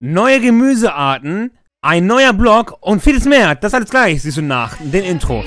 neue Gemüsearten, ein neuer Blog und vieles mehr. Das alles gleich, siehst du nach dem Intro.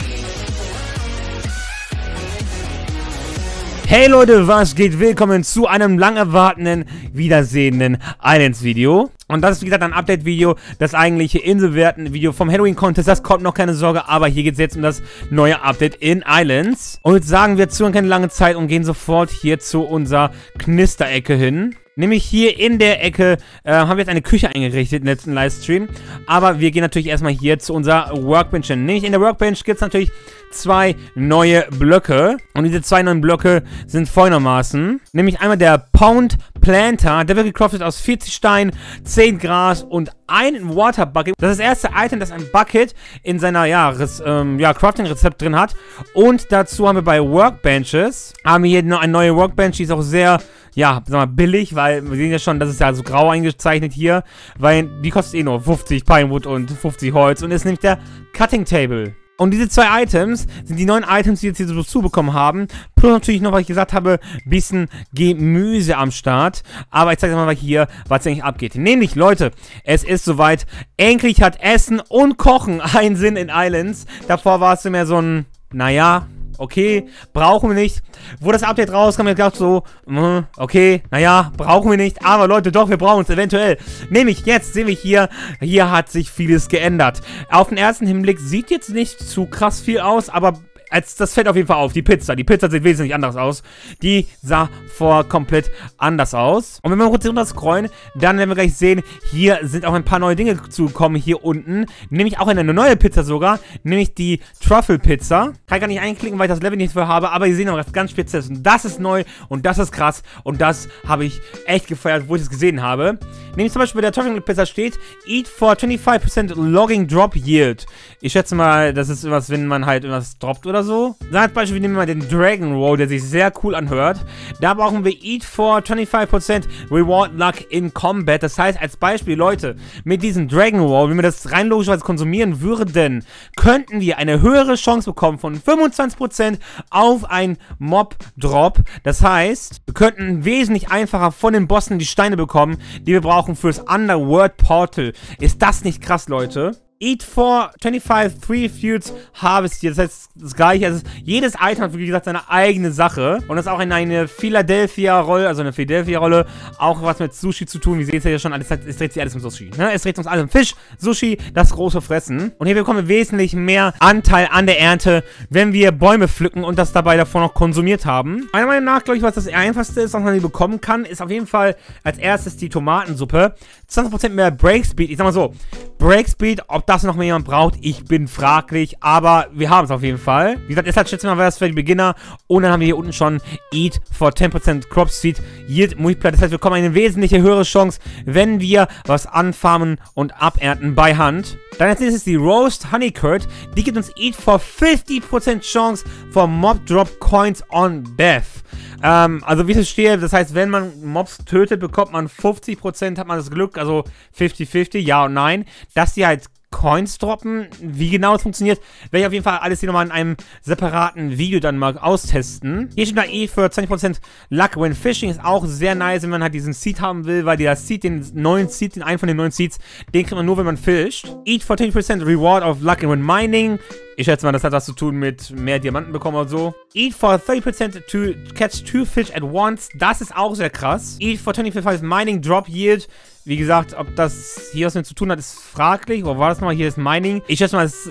Hey Leute, was geht? Willkommen zu einem lang erwartenden, wiedersehenden Islands-Video. Und das ist, wie gesagt, ein Update-Video, das eigentliche Inselwerten-Video vom Halloween-Contest. Das kommt noch, keine Sorge, aber hier geht es jetzt um das neue Update in Islands. Und jetzt sagen wir zu keine lange Zeit und gehen sofort hier zu unserer Knisterecke hin. Nämlich hier in der Ecke äh, haben wir jetzt eine Küche eingerichtet im letzten Livestream. Aber wir gehen natürlich erstmal hier zu unserer Workbench hin. Nämlich in der Workbench gibt es natürlich zwei neue Blöcke. Und diese zwei neuen Blöcke sind folgendermaßen. Nämlich einmal der Pound Planter. Der wird gecraftet aus 40 Stein, 10 Gras und ein Water Bucket. Das ist das erste Item, das ein Bucket in seiner ja, ähm, ja, Crafting-Rezept drin hat. Und dazu haben wir bei Workbenches, haben wir hier noch eine neue Workbench, die ist auch sehr ja, sag mal, billig, weil wir sehen ja schon, das ist ja so grau eingezeichnet hier, weil die kostet eh nur 50 Pinewood und 50 Holz und ist nämlich der Cutting Table. Und diese zwei Items sind die neuen Items, die wir jetzt hier so zubekommen haben. Plus natürlich noch, was ich gesagt habe, bisschen Gemüse am Start. Aber ich zeige euch mal hier, was eigentlich abgeht. Nämlich, Leute, es ist soweit. Endlich hat Essen und Kochen einen Sinn in Islands. Davor war es mehr so ein, naja, okay, brauchen wir nicht. Wo das Update rauskam, ich gedacht so, hm, okay, naja, brauchen wir nicht. Aber Leute, doch, wir brauchen es eventuell. Nämlich jetzt sehen wir hier, hier hat sich vieles geändert. Auf den ersten Hinblick sieht jetzt nicht zu krass viel aus, aber als, das fällt auf jeden Fall auf. Die Pizza. Die Pizza sieht wesentlich anders aus. Die sah vor komplett anders aus. Und wenn wir kurz runter scrollen, dann werden wir gleich sehen, hier sind auch ein paar neue Dinge zugekommen hier unten. Nämlich auch eine neue Pizza sogar. Nämlich die Truffle Pizza. Kann ich gar nicht einklicken, weil ich das Level nicht für habe. Aber ihr seht noch was ganz Spezielles. Und das ist neu und das ist krass. Und das habe ich echt gefeiert, wo ich es gesehen habe. Nämlich zum Beispiel bei der Truffle Pizza steht, Eat for 25% Logging Drop Yield. Ich schätze mal, das ist was, wenn man halt irgendwas droppt oder oder so. Als Beispiel nehmen wir mal den Dragon Roll, der sich sehr cool anhört. Da brauchen wir Eat for 25% Reward Luck in Combat. Das heißt, als Beispiel, Leute, mit diesem Dragon Roll, wenn wir das rein logischerweise konsumieren würden, könnten wir eine höhere Chance bekommen von 25% auf einen Mob-Drop. Das heißt, wir könnten wesentlich einfacher von den Bossen die Steine bekommen, die wir brauchen fürs Underworld Portal. Ist das nicht krass, Leute? Eat for 25 Three Feuds Harvest. Das heißt, das gleiche. Also jedes Item hat, wie gesagt, seine eigene Sache. Und das ist auch in eine Philadelphia-Rolle, also eine Philadelphia-Rolle, auch was mit Sushi zu tun. Wie seht ihr ja schon, alles, es dreht sich alles um Sushi. Ne? Es dreht sich alles um Fisch, Sushi, das große Fressen. Und hier bekommen wir wesentlich mehr Anteil an der Ernte, wenn wir Bäume pflücken und das dabei davor noch konsumiert haben. Meiner Meinung nach, glaube ich, was das einfachste ist, was man hier bekommen kann, ist auf jeden Fall als erstes die Tomatensuppe. 20% mehr Break Speed. Ich sag mal so, Break Speed, ob das noch mehr jemand braucht, ich bin fraglich, aber wir haben es auf jeden Fall. Wie gesagt, ist halt schätze mal was für die Beginner. Und dann haben wir hier unten schon Eat for 10% Crop Seed Yield Multiplier. Das heißt, wir bekommen eine wesentliche höhere Chance, wenn wir was anfarmen und abernten bei Hand. Dann als nächstes die Roast Honey Curd. Die gibt uns Eat for 50% Chance for Mob Drop Coins on Death. Ähm, also wie ich es stehe, das heißt, wenn man Mobs tötet, bekommt man 50%, hat man das Glück, also 50-50, ja und nein, dass die halt Coins droppen. Wie genau das funktioniert, werde ich auf jeden Fall alles hier nochmal in einem separaten Video dann mal austesten. Hier steht da eh für 20% Luck when Fishing. Ist auch sehr nice, wenn man halt diesen Seed haben will, weil der Seed, den neuen Seed, den einen von den neuen Seeds, den kriegt man nur, wenn man fischt. Eat for 20% Reward of Luck when Mining. Ich schätze mal, das hat was zu tun mit mehr Diamanten bekommen oder so. Eat for 30% to catch two fish at once. Das ist auch sehr krass. Eat for 25% Mining Drop Yield. Wie gesagt, ob das hier was mit zu tun hat, ist fraglich. Wo war das nochmal? Hier ist Mining. Ich schätze mal, es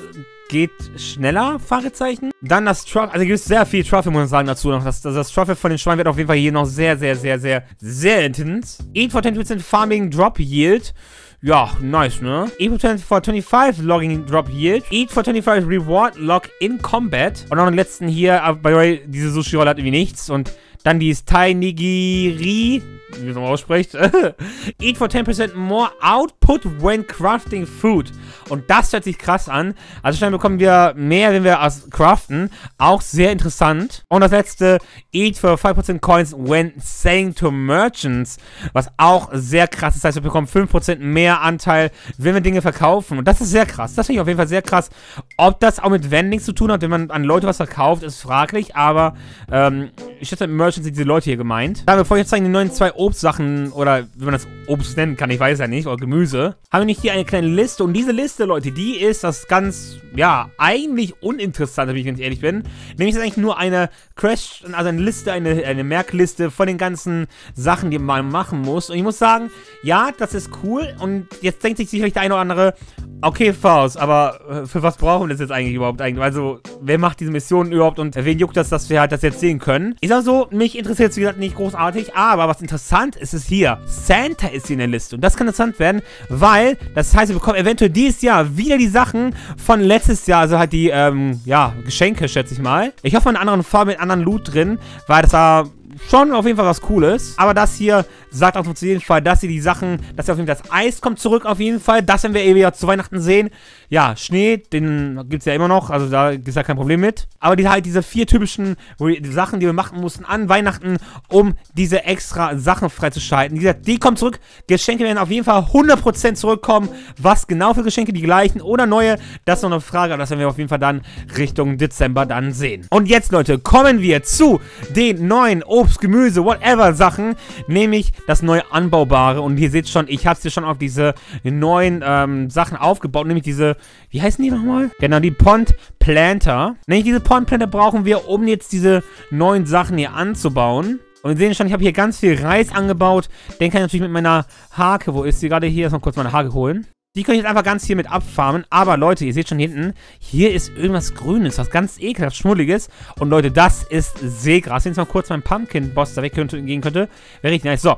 geht schneller, Fragezeichen. Dann das Truffle, also gibt es sehr viel Truffle, muss man sagen, dazu noch. Das, das, das Truffle von den Schweinen wird auf jeden Fall hier noch sehr, sehr, sehr, sehr, sehr intens. Eat for 10% Farming Drop Yield. Ja, nice, ne? Eat for 25 Logging Drop Yield. Eat for 25 Reward Log in Combat. Und noch den letzten hier, the way, diese Sushi-Rolle hat irgendwie nichts. Und dann die Thai Nigiri wie man ausspricht. Eat for 10% more output when crafting food. Und das hört sich krass an. Also schnell bekommen wir mehr, wenn wir aus craften. Auch sehr interessant. Und das letzte, Eat for 5% Coins when selling to merchants. Was auch sehr krass ist. Das heißt, wir bekommen 5% mehr Anteil, wenn wir Dinge verkaufen. Und das ist sehr krass. Das finde ich auf jeden Fall sehr krass. Ob das auch mit Vending zu tun hat, wenn man an Leute was verkauft, ist fraglich. Aber ähm, ich schätze, mit Merchants sind diese Leute hier gemeint. Da, bevor ich jetzt zeigen, die neuen zwei Obstsachen, oder wie man das Obst nennen kann, ich weiß ja nicht, oder Gemüse, haben wir nicht hier eine kleine Liste. Und diese Liste, Leute, die ist das ganz, ja, eigentlich uninteressant, wenn ich ganz ehrlich bin. Nämlich ist eigentlich nur eine Crash, also eine Liste, eine, eine Merkliste von den ganzen Sachen, die man machen muss. Und ich muss sagen, ja, das ist cool. Und jetzt denkt sich sicherlich der eine oder andere, okay, Faust, aber äh, für was brauchen wir das jetzt eigentlich überhaupt? Also, wer macht diese Missionen überhaupt und wen juckt das, dass wir halt das jetzt sehen können? Ich sag so, mich interessiert es, wie gesagt, nicht großartig, aber was interessant ist, ist hier, Santa ist hier in der Liste. Und das kann interessant werden, weil, das heißt, wir bekommen eventuell dieses Jahr wieder die Sachen von letztes Jahr, also halt die, ähm, ja, Geschenke, schätze ich mal. Ich hoffe, in anderen Farben mit anderen Loot drin, weil das war schon auf jeden Fall was Cooles. Aber das hier sagt auf jeden Fall, dass sie die Sachen, dass sie auf jeden Fall das Eis kommt zurück auf jeden Fall. Das werden wir eh wieder zu Weihnachten sehen. Ja, Schnee, den gibt es ja immer noch, also da ist ja kein Problem mit. Aber die halt diese vier typischen Sachen, die wir machen mussten an Weihnachten, um diese extra Sachen freizuschalten. Wie gesagt, die kommen zurück. Geschenke werden auf jeden Fall 100% zurückkommen. Was genau für Geschenke, die gleichen oder neue, das ist noch eine Frage, aber das werden wir auf jeden Fall dann Richtung Dezember dann sehen. Und jetzt, Leute, kommen wir zu den neuen Obst, Gemüse, whatever Sachen, nämlich das neue Anbaubare. Und ihr seht schon, ich habe es hier schon auf diese neuen ähm, Sachen aufgebaut, nämlich diese, wie heißen die nochmal? Genau, die Pond Planter. Nämlich diese Pond Planter brauchen wir, um jetzt diese neuen Sachen hier anzubauen. Und wir sehen schon, ich habe hier ganz viel Reis angebaut. Den kann ich natürlich mit meiner Hake, wo ist sie gerade hier? Erstmal kurz meine Hake holen. Die kann ich jetzt einfach ganz hier mit abfarmen. Aber Leute, ihr seht schon hinten, hier ist irgendwas Grünes, was ganz ekelhaft Schmulliges. Und Leute, das ist Seegras. Wenn jetzt mal kurz mein Pumpkin-Boss da weggehen könnte, wäre richtig nice. So,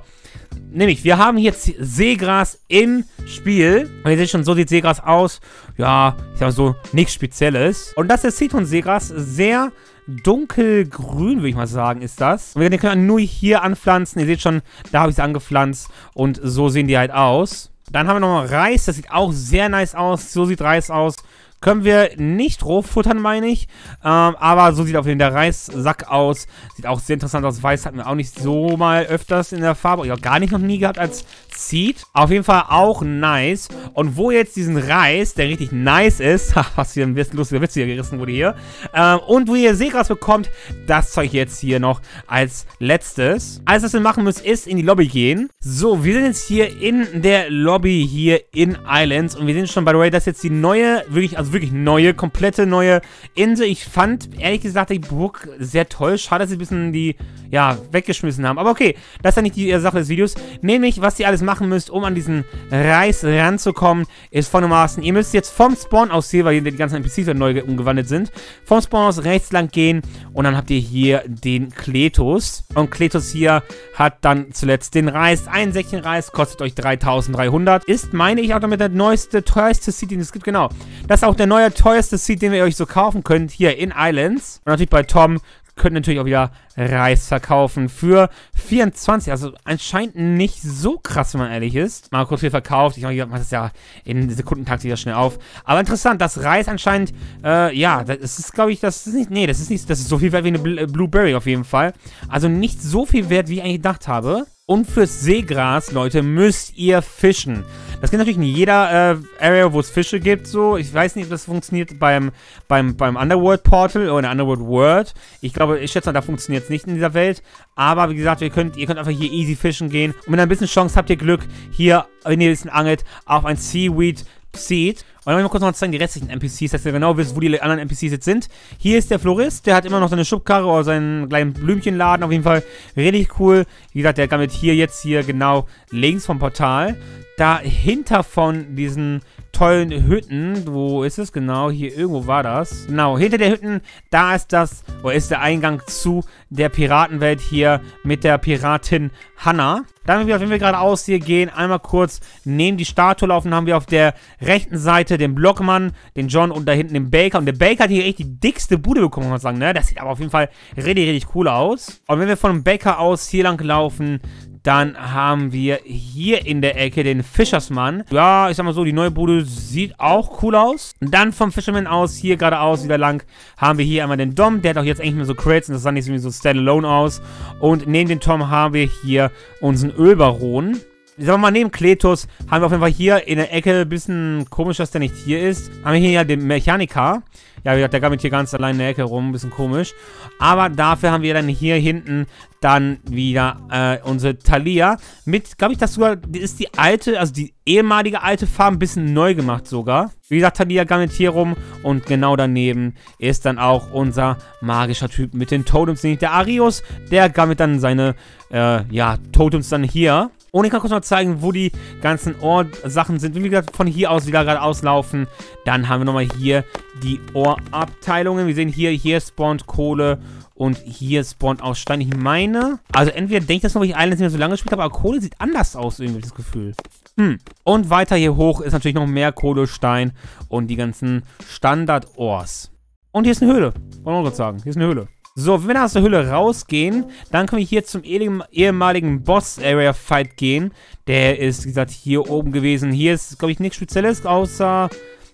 nämlich, wir haben jetzt Seegras im Spiel. Und ihr seht schon, so sieht Seegras aus. Ja, ich sag mal so, nichts Spezielles. Und das ist Citron-Seegras, sehr dunkelgrün, würde ich mal sagen, ist das. Und wir können nur hier anpflanzen. Ihr seht schon, da habe ich es angepflanzt. Und so sehen die halt aus. Dann haben wir nochmal Reis. Das sieht auch sehr nice aus. So sieht Reis aus. Können wir nicht roh futtern, meine ich. Ähm, aber so sieht auf jeden Fall der Reissack aus. Sieht auch sehr interessant aus. Weiß hatten wir auch nicht so mal öfters in der Farbe. Ich habe gar nicht noch nie gehabt als Seed. Auf jeden Fall auch nice. Und wo jetzt diesen Reis, der richtig nice ist, was hier ein bisschen lustiger Witz hier gerissen wurde hier, ähm, und wo ihr Seegras bekommt, das Zeug jetzt hier noch als letztes. Alles, was wir machen müssen, ist in die Lobby gehen. So, wir sind jetzt hier in der Lobby hier in Islands. Und wir sehen schon, by the way, das ist jetzt die neue, wirklich, also wirklich neue, komplette neue Insel. Ich fand, ehrlich gesagt, die Burg sehr toll. Schade, dass sie ein bisschen die, ja, weggeschmissen haben. Aber okay, das ist ja nicht die Sache des Videos. Nämlich, was ihr alles machen müsst, um an diesen Reis ranzukommen, ist folgendermaßen. Ihr müsst jetzt vom Spawn aus hier, weil die ganzen NPCs neu umgewandelt sind, vom Spawn aus rechts lang gehen und dann habt ihr hier den Kletos. Und Kletos hier hat dann zuletzt den Reis. Ein Säckchen Reis kostet euch 3300. Ist, meine ich, auch damit der neueste, teuerste Seed, den es gibt. Genau. Das ist auch der neue, teuerste Seed, den ihr euch so kaufen könnt, hier in Islands. Und natürlich bei Tom könnt ihr natürlich auch wieder Reis verkaufen für 24. Also anscheinend nicht so krass, wenn man ehrlich ist. Mal kurz viel verkauft. Ich mache das ja in Sekundentakt wieder schnell auf. Aber interessant, das Reis anscheinend, äh, ja, das ist, glaube ich, das ist nicht, nee, das ist nicht, das ist so viel wert wie eine Blueberry auf jeden Fall. Also nicht so viel wert, wie ich eigentlich gedacht habe. Und fürs Seegras, Leute, müsst ihr fischen. Das geht natürlich in jeder äh, Area, wo es Fische gibt, so. Ich weiß nicht, ob das funktioniert beim, beim, beim Underworld Portal oder Underworld World. Ich glaube, ich schätze mal, da funktioniert es nicht in dieser Welt. Aber wie gesagt, ihr könnt, ihr könnt einfach hier easy fischen gehen. Und mit ein bisschen Chance habt ihr Glück, hier, wenn ihr ein bisschen angelt, auf ein Seaweed Seed. Und dann mal kurz noch zeigen, die restlichen NPCs, dass ihr genau wisst, wo die anderen NPCs jetzt sind. Hier ist der Florist, der hat immer noch seine Schubkarre oder seinen kleinen Blümchenladen. Auf jeden Fall richtig cool. Wie gesagt, der gammelt hier jetzt hier genau links vom Portal. Dahinter von diesen tollen Hütten, wo ist es genau? Hier irgendwo war das. Genau, hinter der Hütten, da ist das, oder ist der Eingang zu der Piratenwelt hier mit der Piratin Hannah. Dann, wenn wir geradeaus hier gehen, einmal kurz neben die Statue laufen, haben wir auf der rechten Seite den Blockmann, den John und da hinten den Baker. Und der Baker hat hier echt die dickste Bude bekommen, muss man sagen, ne? Das sieht aber auf jeden Fall richtig, richtig cool aus. Und wenn wir von dem Baker aus hier lang laufen, dann haben wir hier in der Ecke den Fischersmann. Ja, ich sag mal so, die neue Bude sieht auch cool aus. Und dann vom Fisherman aus, hier geradeaus wieder lang, haben wir hier einmal den Dom. Der hat auch jetzt eigentlich mehr so Crates und das sah nicht so standalone aus. Und neben dem Tom haben wir hier unseren Ölbaron sagen wir mal, neben Kletus haben wir auf jeden Fall hier in der Ecke, ein bisschen komisch, dass der nicht hier ist, haben wir hier ja den Mechaniker. Ja, wie gesagt, der gammelt hier ganz allein in der Ecke rum, ein bisschen komisch. Aber dafür haben wir dann hier hinten dann wieder äh, unsere Thalia mit, glaube ich, das sogar, ist die alte, also die ehemalige alte Farm ein bisschen neu gemacht sogar. Wie gesagt, Thalia gammelt hier rum und genau daneben ist dann auch unser magischer Typ mit den Totems, nämlich der Arius. Der gammelt dann seine, äh, ja, Totems dann hier. Und ich kann kurz mal zeigen, wo die ganzen Ohrsachen sind. Wie gesagt, von hier aus wieder gerade auslaufen. Dann haben wir nochmal hier die Ohrabteilungen. Wir sehen hier, hier spawnt Kohle und hier spawnt auch Stein. Ich meine, also entweder denke ich das noch, weil ich Islands nicht mehr so lange gespielt habe, aber Kohle sieht anders aus, irgendwie das Gefühl. Hm. Und weiter hier hoch ist natürlich noch mehr Kohle, Stein und die ganzen Standard-Ohrs. Und hier ist eine Höhle. Wollen wir gerade sagen. Hier ist eine Höhle. So, wenn wir aus der Hülle rausgehen, dann können wir hier zum ehemaligen Boss-Area-Fight gehen. Der ist, wie gesagt, hier oben gewesen. Hier ist, glaube ich, nichts Spezielles, außer...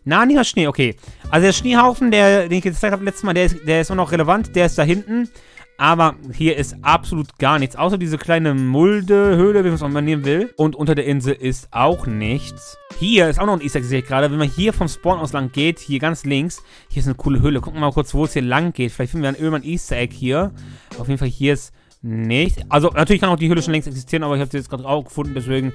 Na, nicht der Schnee, okay. Also der Schneehaufen, der, den ich gezeigt habe letztes Mal, der ist, der ist immer noch relevant. Der ist da hinten. Aber hier ist absolut gar nichts. Außer diese kleine Mulde-Höhle, wie man es auch mal nehmen will. Und unter der Insel ist auch nichts. Hier ist auch noch ein Easter Egg, sehe ich gerade. Wenn man hier vom Spawn aus lang geht, hier ganz links, hier ist eine coole Höhle. Gucken wir mal kurz, wo es hier lang geht. Vielleicht finden wir dann irgendwann ein Easter Egg hier. Auf jeden Fall hier ist nicht. Also natürlich kann auch die Höhle schon längst existieren, aber ich habe sie jetzt gerade auch gefunden. Deswegen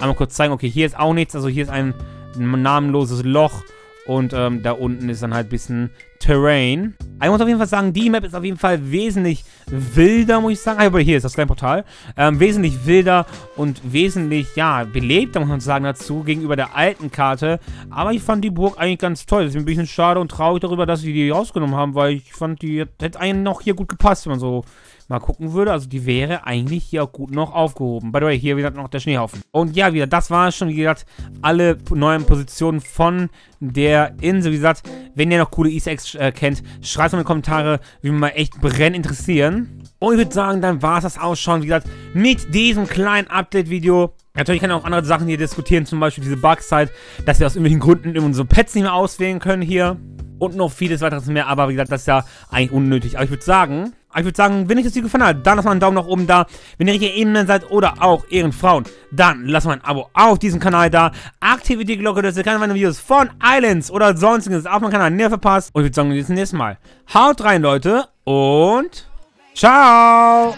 einmal kurz zeigen. Okay, hier ist auch nichts. Also hier ist ein namenloses Loch. Und ähm, da unten ist dann halt ein bisschen Terrain. Ich muss auf jeden Fall sagen, die Map ist auf jeden Fall wesentlich wilder, muss ich sagen. Ah, hier ist das kleine Portal. Ähm, wesentlich wilder und wesentlich, ja, belebter, muss man sagen, dazu, gegenüber der alten Karte. Aber ich fand die Burg eigentlich ganz toll. Deswegen bin ich ein bisschen schade und traurig darüber, dass sie die rausgenommen haben, weil ich fand, die hätte eigentlich noch hier gut gepasst, wenn man so mal gucken würde. Also die wäre eigentlich hier auch gut noch aufgehoben. By the way, hier wieder noch der Schneehaufen. Und ja, wieder, das war schon, wie gesagt, alle neuen Positionen von der Insel. Wie gesagt, wenn ihr noch coole Easter Eggs äh, kennt, schreibt es in die Kommentare, wie mir mal echt brennend interessieren. Und ich würde sagen, dann war es das auch schon, wie gesagt, mit diesem kleinen Update-Video. Natürlich kann ich auch andere Sachen hier diskutieren, zum Beispiel diese Bugzeit, dass wir aus irgendwelchen Gründen unsere Pets nicht mehr auswählen können hier. Und noch vieles weiteres mehr, aber wie gesagt, das ist ja eigentlich unnötig. Aber ich würde sagen, ich würde sagen, wenn euch das Video gefallen hat, dann lasst mal einen Daumen nach oben da. Wenn ihr richtige Ehrenmänner seid oder auch Ehrenfrauen, dann lasst mal ein Abo auf diesem Kanal da. Aktiviert die Glocke, dass ihr keine weiteren Videos von Islands oder sonstiges auf meinem Kanal näher verpasst. Und ich würde sagen, bis zum nächsten Mal. Haut rein, Leute. Und ciao.